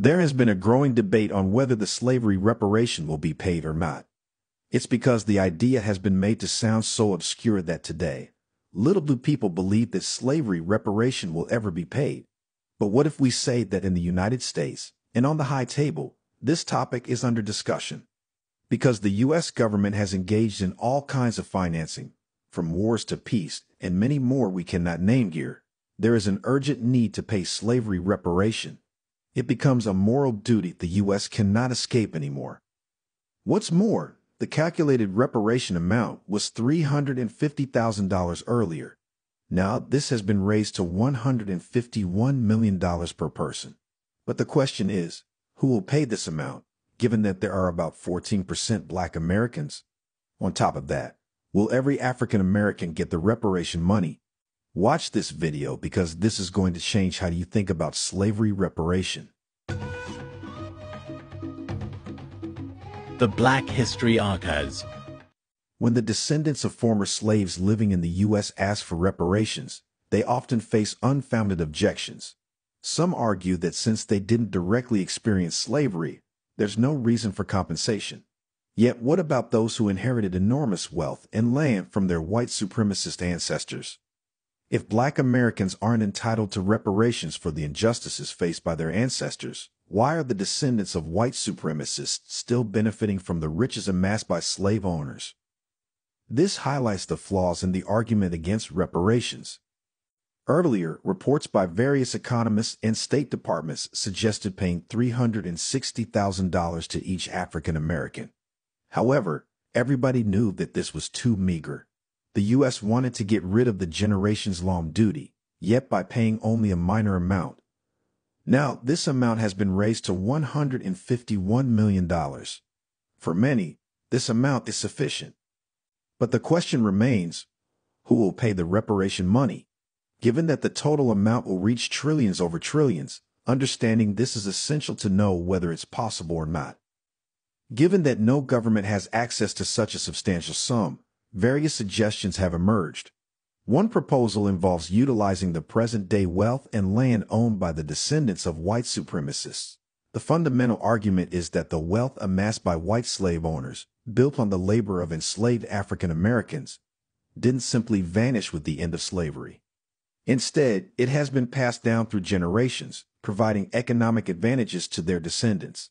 There has been a growing debate on whether the slavery reparation will be paid or not. It's because the idea has been made to sound so obscure that today, little do people believe that slavery reparation will ever be paid. But what if we say that in the United States and on the high table, this topic is under discussion? Because the U.S. government has engaged in all kinds of financing, from wars to peace, and many more we cannot name here, there is an urgent need to pay slavery reparation. It becomes a moral duty the U.S. cannot escape anymore. What's more, the calculated reparation amount was $350,000 earlier. Now, this has been raised to $151 million per person. But the question is, who will pay this amount, given that there are about 14% black Americans? On top of that, will every African American get the reparation money? Watch this video because this is going to change how you think about slavery reparation. The Black History Archives. When the descendants of former slaves living in the U.S. ask for reparations, they often face unfounded objections. Some argue that since they didn't directly experience slavery, there's no reason for compensation. Yet what about those who inherited enormous wealth and land from their white supremacist ancestors? If black Americans aren't entitled to reparations for the injustices faced by their ancestors, why are the descendants of white supremacists still benefiting from the riches amassed by slave owners? This highlights the flaws in the argument against reparations. Earlier, reports by various economists and State Departments suggested paying $360,000 to each African American. However, everybody knew that this was too meager. The U.S. wanted to get rid of the generations-long duty, yet by paying only a minor amount, now, this amount has been raised to $151 million. For many, this amount is sufficient. But the question remains, who will pay the reparation money? Given that the total amount will reach trillions over trillions, understanding this is essential to know whether it's possible or not. Given that no government has access to such a substantial sum, various suggestions have emerged. One proposal involves utilizing the present-day wealth and land owned by the descendants of white supremacists. The fundamental argument is that the wealth amassed by white slave owners, built on the labor of enslaved African Americans, didn't simply vanish with the end of slavery. Instead, it has been passed down through generations, providing economic advantages to their descendants.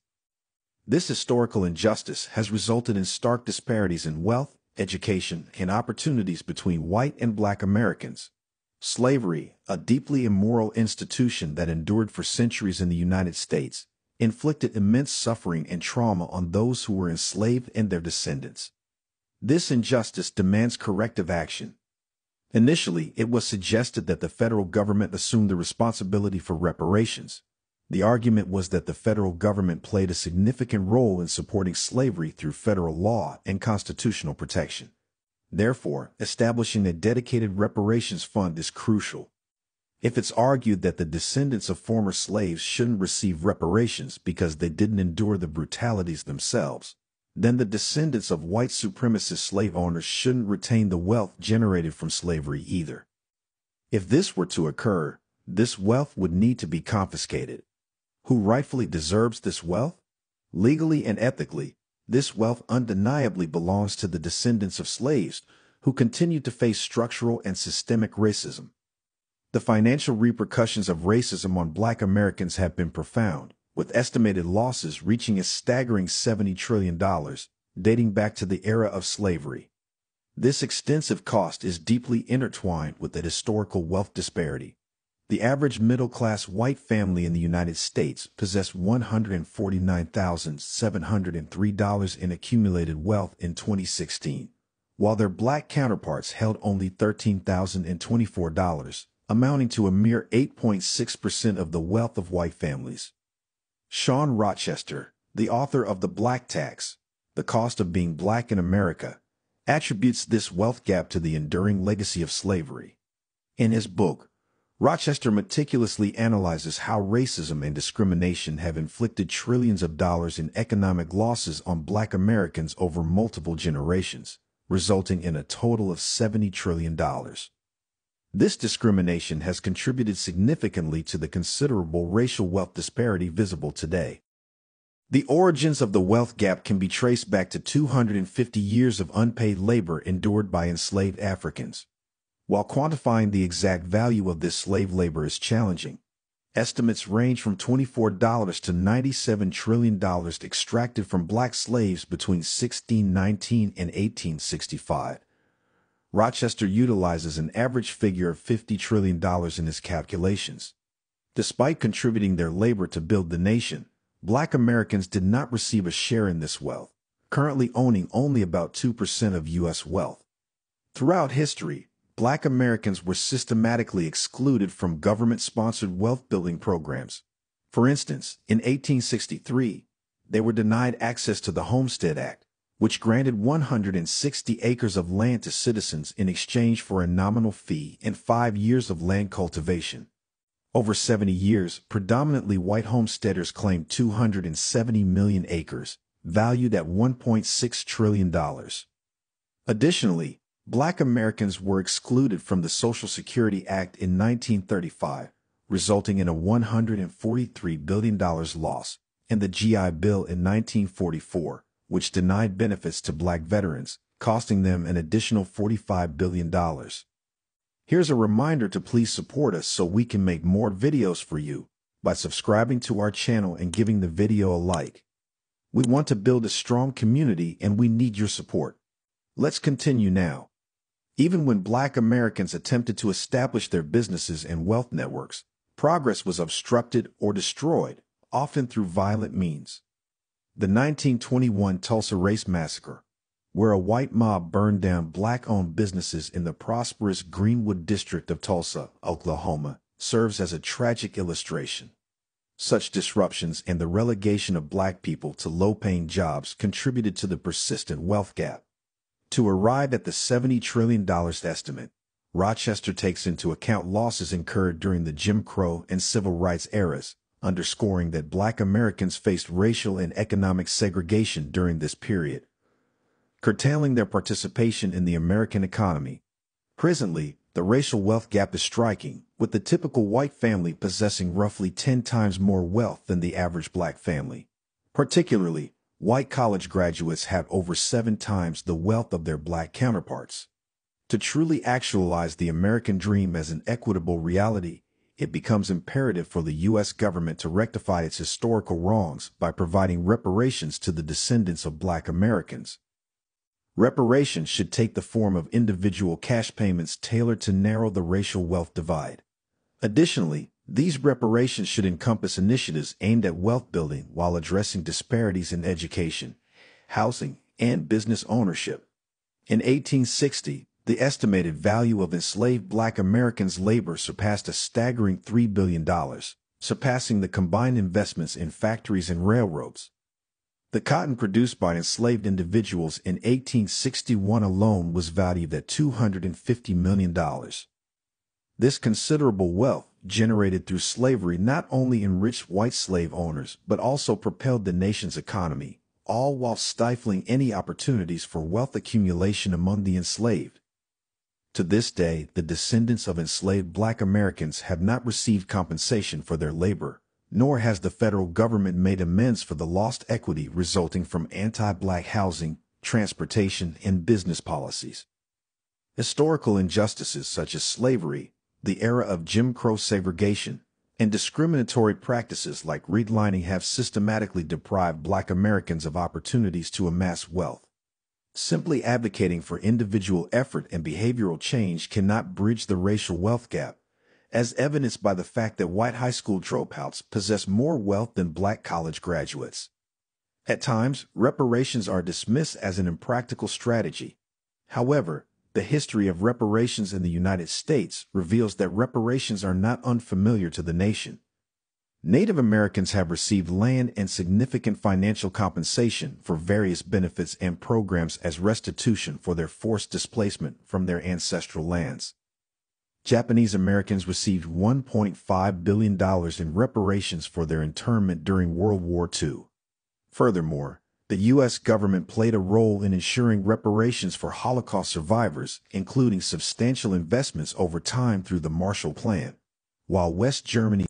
This historical injustice has resulted in stark disparities in wealth, education, and opportunities between white and black Americans. Slavery, a deeply immoral institution that endured for centuries in the United States, inflicted immense suffering and trauma on those who were enslaved and their descendants. This injustice demands corrective action. Initially, it was suggested that the federal government assume the responsibility for reparations, the argument was that the federal government played a significant role in supporting slavery through federal law and constitutional protection. Therefore, establishing a dedicated reparations fund is crucial. If it's argued that the descendants of former slaves shouldn't receive reparations because they didn't endure the brutalities themselves, then the descendants of white supremacist slave owners shouldn't retain the wealth generated from slavery either. If this were to occur, this wealth would need to be confiscated. Who rightfully deserves this wealth? Legally and ethically, this wealth undeniably belongs to the descendants of slaves who continue to face structural and systemic racism. The financial repercussions of racism on black Americans have been profound, with estimated losses reaching a staggering $70 trillion, dating back to the era of slavery. This extensive cost is deeply intertwined with the historical wealth disparity. The average middle-class white family in the United States possessed $149,703 in accumulated wealth in 2016, while their black counterparts held only $13,024, amounting to a mere 8.6% of the wealth of white families. Shawn Rochester, the author of The Black Tax, The Cost of Being Black in America, attributes this wealth gap to the enduring legacy of slavery. In his book, Rochester meticulously analyzes how racism and discrimination have inflicted trillions of dollars in economic losses on black Americans over multiple generations, resulting in a total of $70 trillion. This discrimination has contributed significantly to the considerable racial wealth disparity visible today. The origins of the wealth gap can be traced back to 250 years of unpaid labor endured by enslaved Africans. While quantifying the exact value of this slave labor is challenging, estimates range from $24 to $97 trillion extracted from black slaves between 1619 and 1865. Rochester utilizes an average figure of $50 trillion in his calculations. Despite contributing their labor to build the nation, Black Americans did not receive a share in this wealth, currently owning only about 2% of U.S. wealth. Throughout history, Black Americans were systematically excluded from government-sponsored wealth-building programs. For instance, in 1863, they were denied access to the Homestead Act, which granted 160 acres of land to citizens in exchange for a nominal fee and five years of land cultivation. Over 70 years, predominantly white homesteaders claimed 270 million acres, valued at $1.6 trillion. Additionally, black Americans were excluded from the Social Security Act in 1935, resulting in a $143 billion loss, and the GI Bill in 1944, which denied benefits to black veterans, costing them an additional $45 billion. Here's a reminder to please support us so we can make more videos for you by subscribing to our channel and giving the video a like. We want to build a strong community and we need your support. Let's continue now. Even when black Americans attempted to establish their businesses and wealth networks, progress was obstructed or destroyed, often through violent means. The 1921 Tulsa Race Massacre where a white mob burned down black-owned businesses in the prosperous Greenwood district of Tulsa, Oklahoma, serves as a tragic illustration. Such disruptions and the relegation of black people to low-paying jobs contributed to the persistent wealth gap. To arrive at the $70 trillion estimate, Rochester takes into account losses incurred during the Jim Crow and civil rights eras, underscoring that black Americans faced racial and economic segregation during this period curtailing their participation in the American economy. Presently, the racial wealth gap is striking, with the typical white family possessing roughly 10 times more wealth than the average black family. Particularly, white college graduates have over seven times the wealth of their black counterparts. To truly actualize the American dream as an equitable reality, it becomes imperative for the U.S. government to rectify its historical wrongs by providing reparations to the descendants of black Americans. Reparations should take the form of individual cash payments tailored to narrow the racial wealth divide. Additionally, these reparations should encompass initiatives aimed at wealth building while addressing disparities in education, housing, and business ownership. In 1860, the estimated value of enslaved black Americans' labor surpassed a staggering $3 billion, surpassing the combined investments in factories and railroads. The cotton produced by enslaved individuals in 1861 alone was valued at $250 million. This considerable wealth generated through slavery not only enriched white slave owners, but also propelled the nation's economy, all while stifling any opportunities for wealth accumulation among the enslaved. To this day, the descendants of enslaved black Americans have not received compensation for their labor nor has the federal government made amends for the lost equity resulting from anti-black housing, transportation, and business policies. Historical injustices such as slavery, the era of Jim Crow segregation, and discriminatory practices like redlining have systematically deprived black Americans of opportunities to amass wealth. Simply advocating for individual effort and behavioral change cannot bridge the racial wealth gap as evidenced by the fact that white high school dropouts possess more wealth than black college graduates. At times, reparations are dismissed as an impractical strategy. However, the history of reparations in the United States reveals that reparations are not unfamiliar to the nation. Native Americans have received land and significant financial compensation for various benefits and programs as restitution for their forced displacement from their ancestral lands. Japanese Americans received $1.5 billion in reparations for their internment during World War II. Furthermore, The U.S. government played a role in ensuring reparations for Holocaust survivors, including substantial investments over time through the Marshall Plan. While West Germany